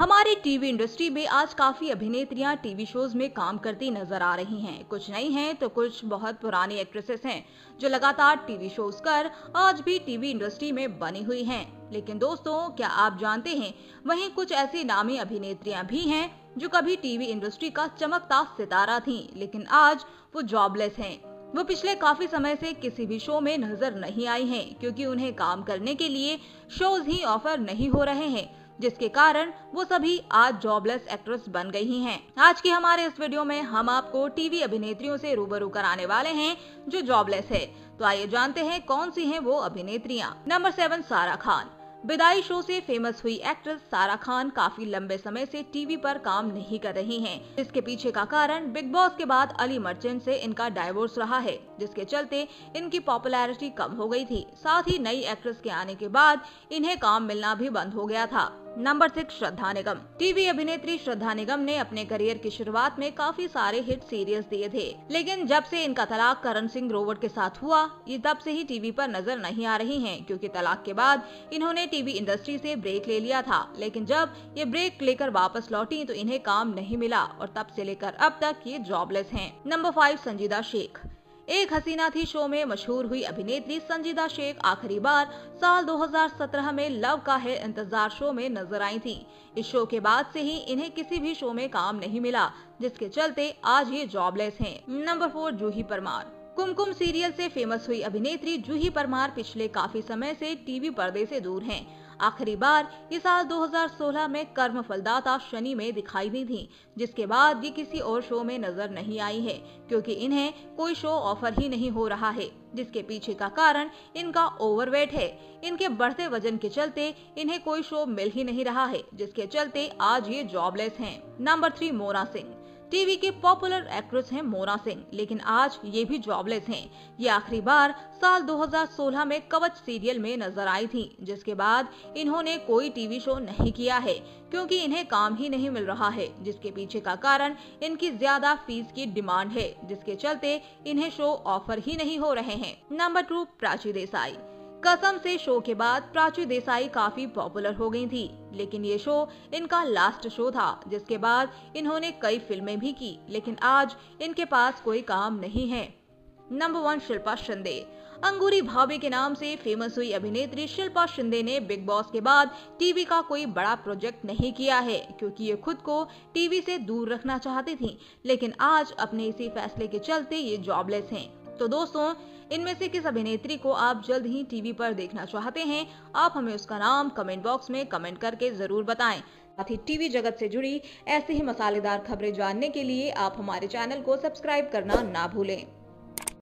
हमारी TV industry में आज काफ़ी अभिनेत्रियाँ टीवी शोज़ में काम करती नज़र आ रही हैं। कुछ नई हैं तो कुछ बहुत पुरानी एक्ट्रेसेस हैं, जो लगातार टीवी शोज़ कर आज भी टीवी इंडस्ट्री में बनी हुई हैं। लेकिन दोस्तों, क्या आप जानते हैं, वहीं कुछ ऐसी नामी अभिनेत्रियाँ भी हैं, जो कभी टीवी इंडस्ट्री का चमकता सितारा थी, लेकिन आज वो जॉबलेस हैं वो पिछले काफ़ी समय से किसी भी शो में नज़र नहीं आई हैं, क्योंकि उन्हें काम करने के लिए शोज़ ही ऑफ़र नहीं हो रहे हैं जिसके कारण वो सभी आज जॉबलेस एक्ट्रेस बन गई हैं। आज की हमारे इस वीडियो में हम आपको टीवी अभिनेत्रियों से रूबरू कराने वाले हैं, जो जॉबलेस है। तो आइए जानते हैं कौन सी हैं वो अभिनेत्रियाँ। नंबर सेवन सारा खान। विदाई शो से फ़ेमस हुई एक्ट्रेस सारा खान काफ़ी लंबे समय से टीवी पर काम नहीं कर रही हैं। इसके पीछे का कारण बिग बॉस के बाद अली मर्चेंट से इनका डाइवोर्स रहा है, जिसके चलते इनकी पॉपुलैरिटी कम हो गई थी। साथ ही नई एक्ट्रेस के आने के बाद इन्हें काम मिलना भी बंद हो गया था। Number six Shraddha Nigam. TV अभिनेत्री श्रद्धा निगम ने अपने करियर की शुरुआत में काफ़ी सारे हिट सीरियल्स दिए थे, लेकिन जब से इनका तलाक करण सिंह ग्रोवर के साथ हुआ, ये तब से ही टीवी पर नज़र नहीं आ रही हैं, क्योंकि तलाक के बाद इन्होंने टीवी इंडस्ट्री से ब्रेक ले लिया था, लेकिन जब ये ब्रेक लेकर वापस लौटी तो इन्हें काम नहीं मिला, और तब से लेकर अब तक ये जॉबलेस है। नंबर फाइव संजीदा शेख। एक हसीना थी शो में मशहूर हुई अभिनेत्री संजीदा शेख आखिरी बार साल 2017 में लव का है इंतज़ार शो में नज़र आई थी इस शो के बाद से ही इन्हें किसी भी शो में काम नहीं मिला, जिसके चलते आज ये जॉबलेस हैं। Number four Juhi Parmar Kumkum serial से फ़ेमस हुई अभिनेत्री जूही परमार पिछले काफ़ी समय से टीवी पर्दे से दूर हैं। आखिरी बार ये साल 2016 में कर्म फलदाता शनि में दिखाई दी थी, जिसके बाद ये किसी और शो में नज़र नहीं आई है, क्योंकि इन्हें कोई शो ऑफ़र ही नहीं हो रहा है, जिसके पीछे का कारण इनका ओवरवेट है इनके बढ़ते वज़न के चलते इन्हें कोई शो मिल ही नहीं रहा है, जिसके चलते आज ये जॉबलेस हैं। Number three Mona Singh TV के पॉपुलर एक्ट्रेस हैं मोना सिंह, लेकिन आज ये भी जॉबलेस हैं। ये आखिरी बार साल 2016 में कवच सीरियल में नज़र आई थी, जिसके बाद इन्होंने कोई टीवी शो नहीं किया है, क्योंकि इन्हें काम ही नहीं मिल रहा है, जिसके पीछे का कारण इनकी ज़्यादा फ़ीस की डिमांड है, जिसके चलते इन्हें शो ऑफ़र ही नहीं हो रहे हैं नंबर टू प्राची देसाई कसम से शो के बाद प्राची देसाई काफ़ी पॉपुलर हो गई थी, लेकिन ये शो इनका लास्ट शो था, जिसके बाद इन्होंने कई फ़िल्में भी की, लेकिन आज इनके पास कोई काम नहीं है। Number one Shilpa Shinde. अंगूरी भाभी के नाम से फ़ेमस हुई अभिनेत्री शिल्पा शिंदे ने बिग बॉस के बाद टीवी का कोई बड़ा प्रोजेक्ट नहीं किया है, क्योंकि ये खुद को टीवी से दूर रखना चाहती थी, लेकिन आज अपने इसी फैसले के चलते ये जॉबलेस हैं। तो दोस्तों, इनमें से किस अभिनेत्री को आप जल्द ही टीवी पर देखना चाहते हैं, आप हमें उसका नाम कमेंट बॉक्स में कमेंट करके ज़रूर बताएँ। साथ ही टीवी जगत से जुड़ी ऐसी ही मसालेदार खबरें जानने के लिए आप हमारे चैनल को सब्सक्राइब करना ना भूलें।